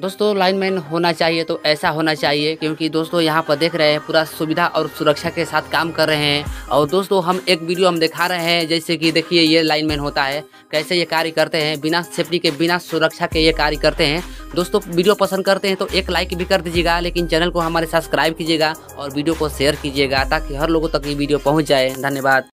दोस्तों लाइनमैन होना चाहिए तो ऐसा होना चाहिए, क्योंकि दोस्तों, यहाँ पर देख रहे हैं, पूरा सुविधा और सुरक्षा के साथ काम कर रहे हैं। और दोस्तों, हम एक वीडियो हम दिखा रहे हैं, जैसे कि देखिए, ये लाइनमैन होता है, कैसे ये कार्य करते हैं, बिना सेफ्टी के, बिना सुरक्षा के ये कार्य करते हैं। दोस्तों, वीडियो पसंद करते हैं तो एक लाइक भी कर दीजिएगा, लेकिन चैनल को हमारे सब्सक्राइब कीजिएगा और वीडियो को शेयर कीजिएगा, ताकि हर लोगों तक ये वीडियो पहुँच जाए। धन्यवाद।